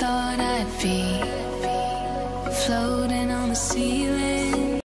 thought I'd be floating on the sea.